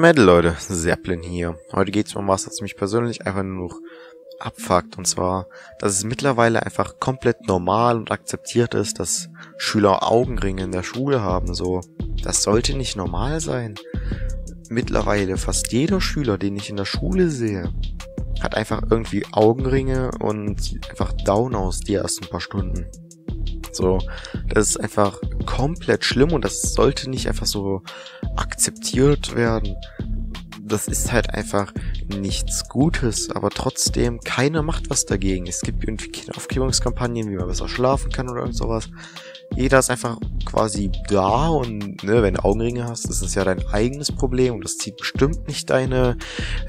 Metal, Leute. Zeppelin hier. Heute geht's um was, das mich persönlich einfach nur noch abfuckt. Und zwar, dass es mittlerweile einfach komplett normal und akzeptiert ist, dass Schüler Augenringe in der Schule haben. So, das sollte nicht normal sein. Mittlerweile fast jeder Schüler, den ich in der Schule sehe, hat einfach irgendwie Augenringe und einfach down aus die ersten paar Stunden. So, das ist einfach komplett schlimm und das sollte nicht einfach so akzeptiert werden. Das ist halt einfach nichts Gutes, aber trotzdem, keiner macht was dagegen. Es gibt irgendwie keine Aufklärungskampagnen, wie man besser schlafen kann oder irgend sowas. Jeder ist einfach quasi da und ne, wenn du Augenringe hast, ist es ja dein eigenes Problem und das zieht bestimmt nicht deine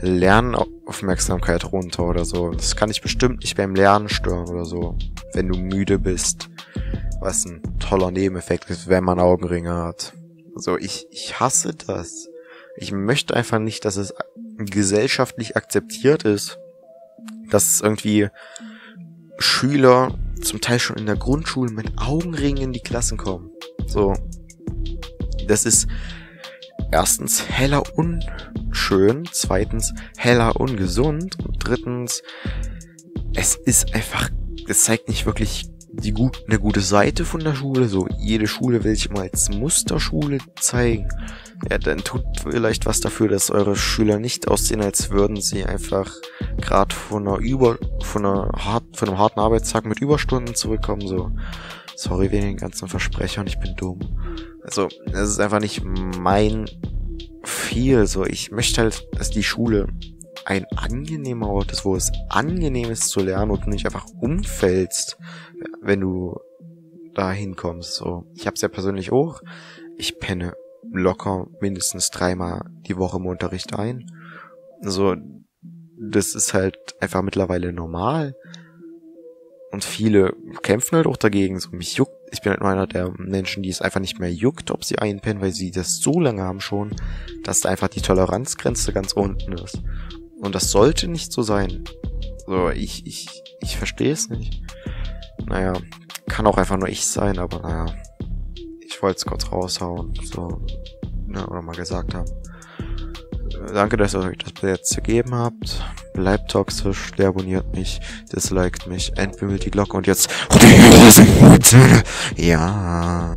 Lernaufmerksamkeit runter oder so. Das kann dich bestimmt nicht beim Lernen stören oder so, wenn du müde bist. Was ein toller Nebeneffekt ist, wenn man Augenringe hat. Also ich, ich hasse das. Ich möchte einfach nicht, dass es gesellschaftlich akzeptiert ist, dass irgendwie Schüler zum Teil schon in der Grundschule mit Augenringen in die Klassen kommen. So. Das ist erstens heller unschön, zweitens heller ungesund und drittens es ist einfach, es zeigt nicht wirklich die gut, eine gute Seite von der Schule. So, jede Schule will sich mal als Musterschule zeigen. Ja, dann tut vielleicht was dafür, dass eure Schüler nicht aussehen, als würden sie einfach gerade von einer über, von einer hart, von einem harten Arbeitstag mit Überstunden zurückkommen. So, sorry wegen den ganzen Versprechern, ich bin dumm. Also, es ist einfach nicht mein viel. So, ich möchte halt, dass die Schule ein angenehmer Ort ist, wo es angenehm ist zu lernen und du nicht einfach umfällst, wenn du da hinkommst. So, ich hab's ja persönlich auch. Ich penne locker mindestens dreimal die Woche im Unterricht ein. So, das ist halt einfach mittlerweile normal. Und viele kämpfen halt auch dagegen. So, mich juckt. Ich bin halt nur einer der Menschen, die es einfach nicht mehr juckt, ob sie einpennen, weil sie das so lange haben schon, dass da einfach die Toleranzgrenze ganz unten ist. Und das sollte nicht so sein. So, ich, ich, ich verstehe es nicht. Naja, kann auch einfach nur ich sein, aber naja. Ich wollte es kurz raushauen, so, ne, oder mal gesagt haben. Danke, dass ihr euch das bis jetzt gegeben habt. Bleibt toxisch, abonniert mich, disliked mich, entwimmelt die Glocke und jetzt... Ja...